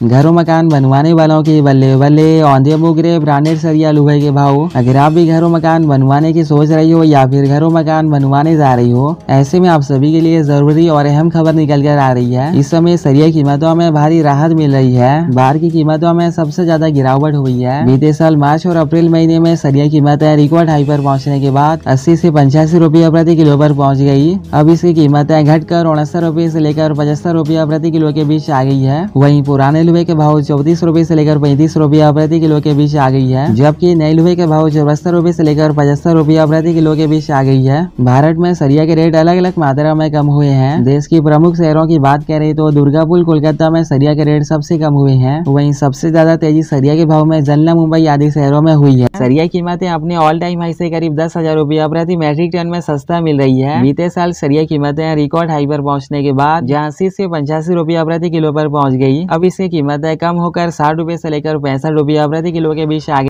घरों मकान बनवाने वालों की बल्ले बल्ले, औंधे मुगरे ब्रांडेड सरिया लुहे के भाव। अगर आप भी घरों मकान बनवाने की सोच रही हो या फिर घरों मकान बनवाने जा रही हो, ऐसे में आप सभी के लिए ज़रूरी और अहम खबर निकल कर आ रही है। इस समय सरिया कीमतों में भारी राहत मिल रही है। बाहर की कीमतों में सबसे ज़्यादा गिरावट हुई है। बीते साल मार्च और अप्रैल महीने में सरिया कीमतें रिकॉर्ड हाई पर पहुँचने के बाद अस्सी ऐसी पंचासी रूपया प्रति किलो पर पहुँच गई अब इसकी कीमतें घटकर उनहत्तर रूपए ऐसी लेकर पचहत्तर रूपया प्रति किलो के बीच आ गई है। वही पुराने लोहे के भाव चौतीस रूपए ऐसी लेकर पैंतीस रूपया प्रति किलो के बीच आ गई है, जबकि नए लोहे के भाव चौहत्तर रूपए ऐसी लेकर पचहत्तर रूपया प्रति किलो के बीच आ गई है। भारत में सरिया के रेट अलग अलग मात्रा में कम हुए हैं। देश की प्रमुख शहरों की बात करें तो दुर्गापुर कोलकाता में सरिया के रेट सबसे कम हुए हैं। वहीं सबसे ज़्यादा तेज़ी सरिया के भाव में जलना मुंबई आदि शहरों में हुई है। सरिया कीमतें अपने ऑल टाइम हाई से करीब दस हज़ार रूपया प्रति मेट्रिक टन में सस्ता मिल रही है। बीते साल सरिया कीमतें रिकॉर्ड हाई पर पहुँचने के बाद अस्सी से पंचासी रूपया प्रति किलो पर पहुँच गई। अब इसकी कीमतें कम होकर साठ रुपये से लेकर पैंसठ रुपये प्रति किलो के बीच आ गई